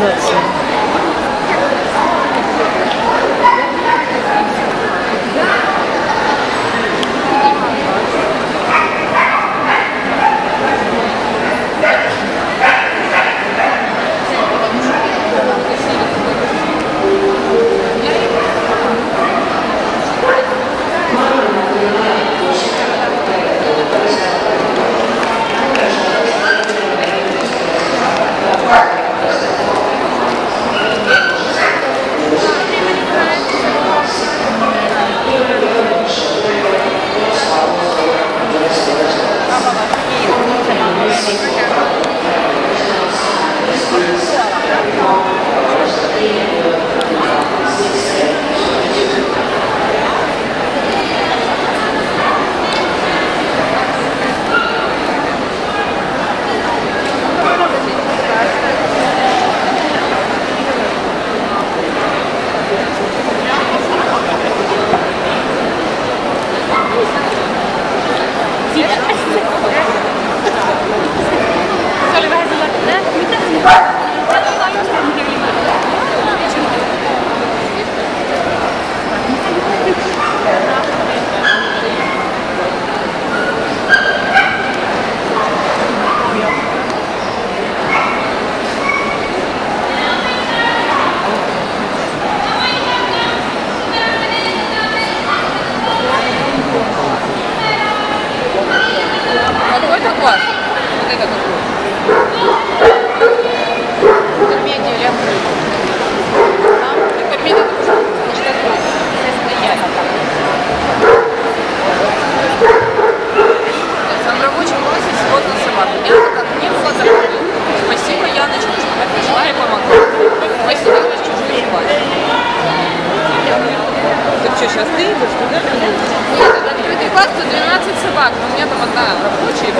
That's right? что, сейчас ты идешь туда? Нет, открытый класс, 112 собак, но у меня там одна рабочая,